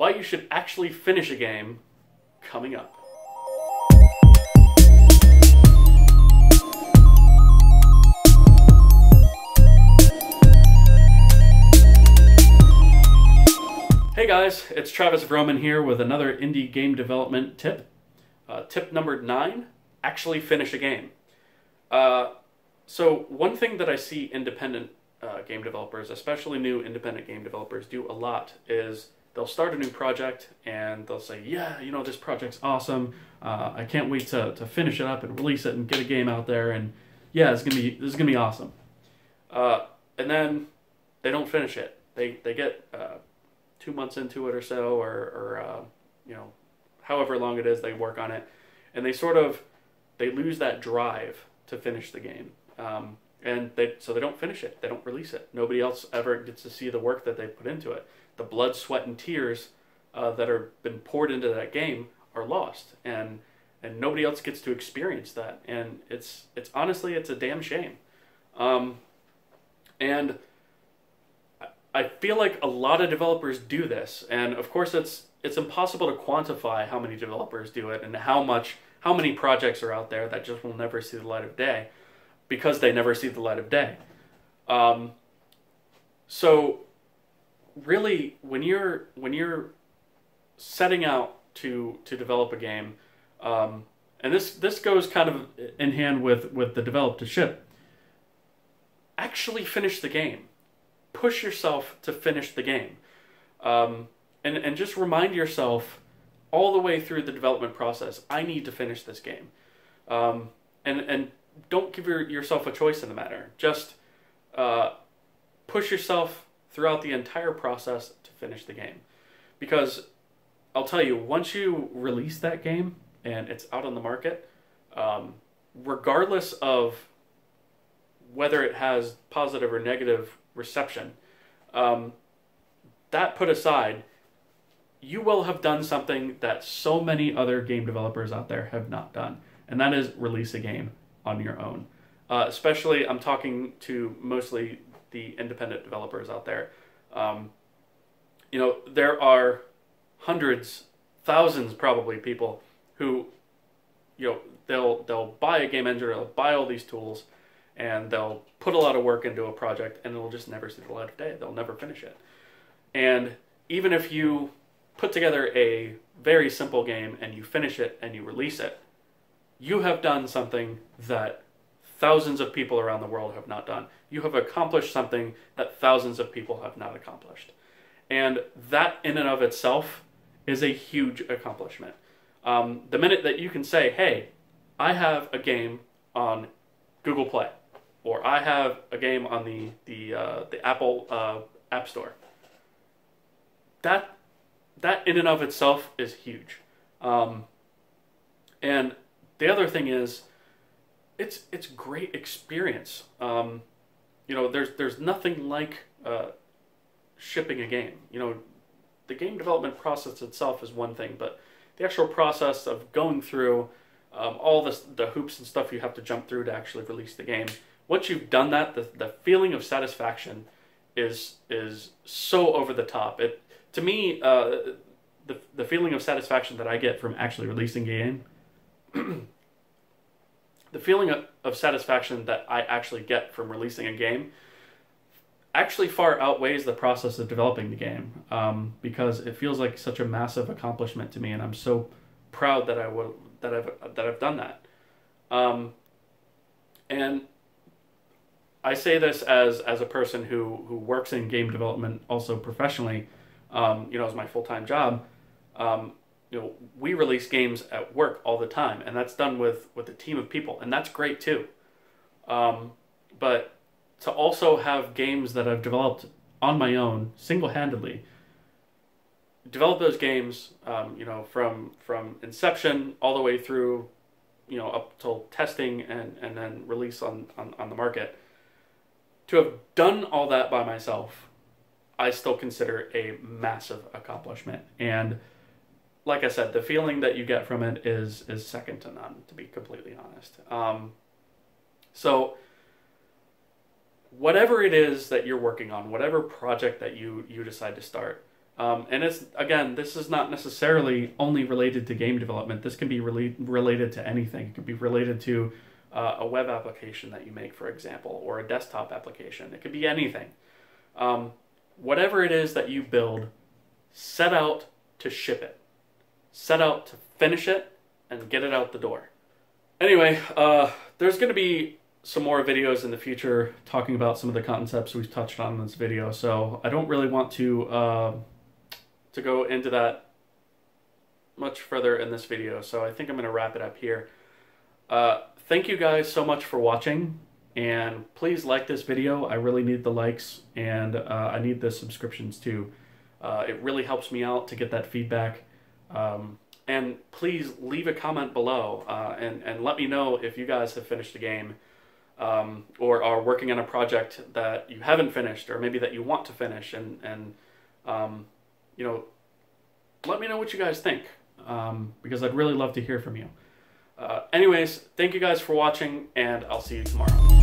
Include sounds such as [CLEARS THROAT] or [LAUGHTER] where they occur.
why you should actually finish a game coming up. Hey guys, it's Travis Vroman here with another indie game development tip. Uh, tip number nine actually finish a game. Uh, so, one thing that I see independent uh, game developers, especially new independent game developers, do a lot is they'll start a new project and they'll say, Yeah, you know, this project's awesome. Uh, I can't wait to, to finish it up and release it and get a game out there. And yeah, it's gonna be this is gonna be awesome. Uh, and then they don't finish it. They they get uh, two months into it or so, or, or uh, you know, however long it is they work on it, and they sort of they lose that drive to finish the game, um, and they so they don't finish it. They don't release it. Nobody else ever gets to see the work that they put into it. The blood, sweat, and tears uh, that are been poured into that game are lost, and and nobody else gets to experience that. And it's it's honestly it's a damn shame. Um, and I feel like a lot of developers do this, and of course it's it's impossible to quantify how many developers do it and how much how many projects are out there that just will never see the light of day because they never see the light of day. Um, so really when you're when you're setting out to to develop a game, um, and this this goes kind of in hand with with the develop to ship. Actually, finish the game push yourself to finish the game. Um, and, and just remind yourself all the way through the development process, I need to finish this game. Um, and, and don't give your, yourself a choice in the matter. Just uh, push yourself throughout the entire process to finish the game. Because I'll tell you, once you release that game and it's out on the market, um, regardless of whether it has positive or negative reception. Um, that put aside, you will have done something that so many other game developers out there have not done, and that is release a game on your own. Uh, especially, I'm talking to mostly the independent developers out there. Um, you know, there are hundreds, thousands, probably people who, you know, they'll they'll buy a game engine, they'll buy all these tools, and they'll put a lot of work into a project and it'll just never see the light of day. They'll never finish it. And even if you put together a very simple game and you finish it and you release it, you have done something that thousands of people around the world have not done. You have accomplished something that thousands of people have not accomplished. And that, in and of itself, is a huge accomplishment. Um, the minute that you can say, hey, I have a game on Google Play, or I have a game on the the uh, the Apple uh, App Store. That that in and of itself is huge, um, and the other thing is, it's it's great experience. Um, you know, there's there's nothing like uh, shipping a game. You know, the game development process itself is one thing, but the actual process of going through um, all this, the hoops and stuff you have to jump through to actually release the game once you've done that, the, the feeling of satisfaction is is so over the top. It to me, uh, the the feeling of satisfaction that I get from actually releasing a game, [CLEARS THROAT] the feeling of, satisfaction that I actually get from releasing a game, actually far outweighs the process of developing the game um, because it feels like such a massive accomplishment to me, and I'm so proud that I that I've that I've done that. Um, and I say this as as a person who who works in game development also professionally, um, you know, as my full time job. Um, you know, we release games at work all the time, and that's done with with a team of people, and that's great too. Um, but to also have games that I've developed on my own, single handedly, develop those games, um, you know, from from inception all the way through, you know, up till testing and and then release on on, on the market to have done all that by myself, I still consider a massive accomplishment. And like I said, the feeling that you get from it is is second to none, to be completely honest. Um, so whatever it is that you're working on, whatever project that you you decide to start, Um, and it's again, this is not necessarily only related to game development. This can be really related to anything. It could be related to uh, a web application that you make, for example, or a desktop application. It could be anything. Um, whatever it is that you build, set out to ship it. Set out to finish it and get it out the door. Anyway, uh, there's going to be some more videos in the future talking about some of the concepts we've touched on in this video, so I don't really want to uh, to go into that much further in this video, so I think I'm going to wrap it up here. Uh, thank you guys so much for watching, and please like this video. I really need the likes, and uh, I need the subscriptions too. Uh, it really helps me out to get that feedback. Um, and please leave a comment below uh, and, and let me know if you guys have finished the game um, or are working on a project that you haven't finished or maybe that you want to finish and, and um, you know, let me know what you guys think um, because I'd really love to hear from you. Uh, anyways, thank you guys for watching and I'll see you tomorrow.